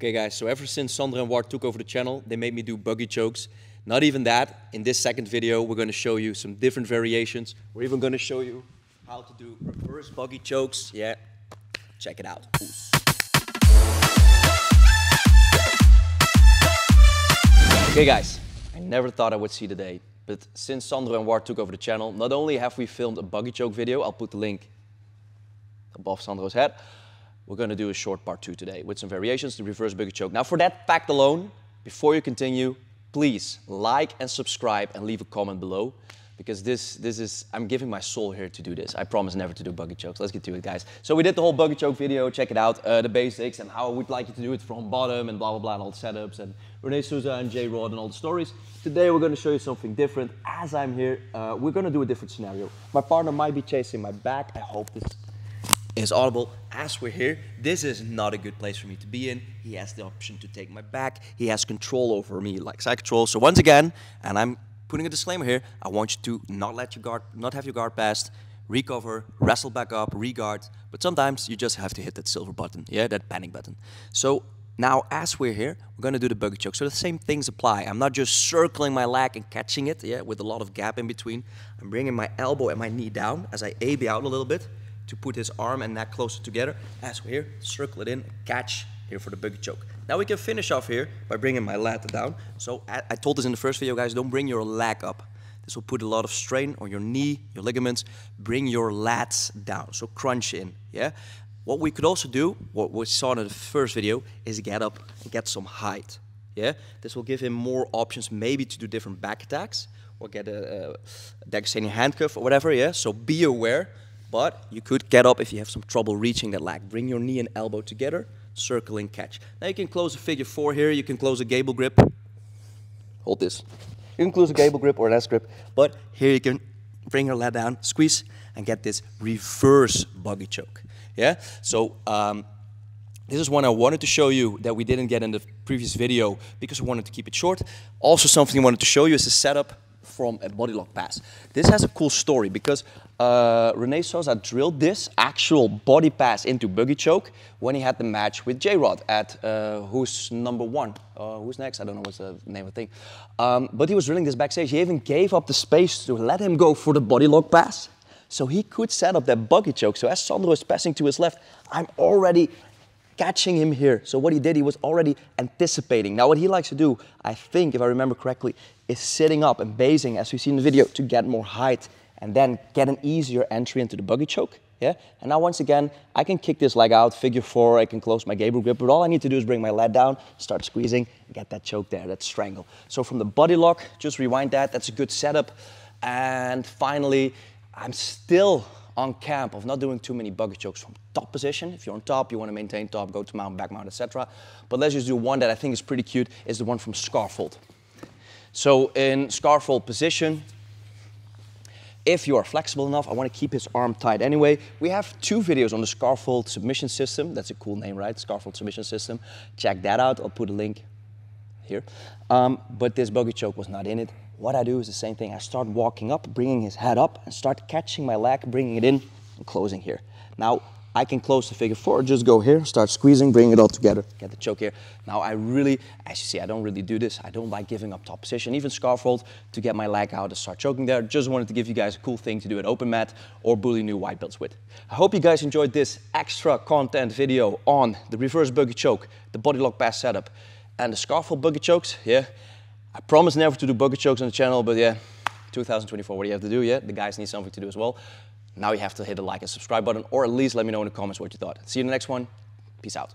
Okay guys, so ever since Sandro and Ward took over the channel, they made me do buggy chokes. Not even that, in this second video, we're gonna show you some different variations. We're even gonna show you how to do reverse buggy chokes. Yeah, check it out. Okay guys, I never thought I would see the day, but since Sandro and Ward took over the channel, not only have we filmed a buggy choke video, I'll put the link above Sandro's head, we're going to do a short part two today with some variations to reverse buggy choke. Now for that fact alone, before you continue, please like and subscribe and leave a comment below because this, this is, I'm giving my soul here to do this. I promise never to do buggy chokes. Let's get to it, guys. So we did the whole buggy choke video. Check it out, uh, the basics and how we'd like you to do it from bottom and blah, blah, blah, and all the setups and Rene Souza and J Rod and all the stories. Today we're going to show you something different. As I'm here, uh, we're going to do a different scenario. My partner might be chasing my back. I hope this is audible as we're here. This is not a good place for me to be in. He has the option to take my back. He has control over me, like side control. So once again, and I'm putting a disclaimer here, I want you to not let your guard, not have your guard passed, recover, wrestle back up, regard. But sometimes you just have to hit that silver button, yeah, that panic button. So now, as we're here, we're going to do the buggy choke. So the same things apply. I'm not just circling my leg and catching it, yeah, with a lot of gap in between. I'm bringing my elbow and my knee down as I AB out a little bit to put his arm and neck closer together. As we're here, circle it in, catch here for the buggy choke. Now we can finish off here by bringing my lat down. So I, I told this in the first video, guys, don't bring your leg up. This will put a lot of strain on your knee, your ligaments. Bring your lats down, so crunch in, yeah? What we could also do, what we saw in the first video, is get up and get some height, yeah? This will give him more options, maybe to do different back attacks, or get a, a handcuff or whatever, yeah? So be aware but you could get up if you have some trouble reaching that leg. Bring your knee and elbow together, circling catch. Now you can close a figure four here, you can close a gable grip. Hold this. You can close a gable grip or an S grip, but here you can bring your leg down, squeeze, and get this reverse buggy choke. Yeah? So um, this is one I wanted to show you that we didn't get in the previous video because we wanted to keep it short. Also something I wanted to show you is the setup from a body lock pass. This has a cool story because uh, Rene Souza drilled this actual body pass into buggy choke when he had the match with J-Rod at uh, Who's Number One. Uh, who's next? I don't know what's the name of the thing. Um, but he was drilling this backstage. He even gave up the space to let him go for the body lock pass. So he could set up that buggy choke. So as Sandro is passing to his left, I'm already catching him here. So what he did, he was already anticipating. Now what he likes to do, I think, if I remember correctly, is sitting up and basing, as we see in the video, to get more height and then get an easier entry into the buggy choke. Yeah? And now once again, I can kick this leg out, figure four, I can close my gable grip, but all I need to do is bring my leg down, start squeezing, get that choke there, that strangle. So from the body lock, just rewind that, that's a good setup. And finally, I'm still on camp of not doing too many buggy chokes from top position. If you're on top, you want to maintain top, go to mount, back mount, etc. But let's just do one that I think is pretty cute, is the one from Scarfhold. So in Scarfhold position, if you are flexible enough, I want to keep his arm tight anyway. We have two videos on the Scarfhold submission system. That's a cool name, right? Scarfhold submission system. Check that out. I'll put a link here. Um, but this buggy choke was not in it. What I do is the same thing. I start walking up, bringing his head up, and start catching my leg, bringing it in, and closing here. Now, I can close the figure four, just go here, start squeezing, bring it all together, get the choke here. Now I really, as you see, I don't really do this. I don't like giving up top position, even Scarfhold, to get my leg out and start choking there. Just wanted to give you guys a cool thing to do at open mat or bully new white belts with. I hope you guys enjoyed this extra content video on the reverse buggy choke, the body lock pass setup, and the Scarfhold buggy chokes, yeah. I promise never to do buggy chokes on the channel, but yeah, 2024, what do you have to do, yeah? The guys need something to do as well. Now you have to hit the like and subscribe button, or at least let me know in the comments what you thought. See you in the next one. Peace out.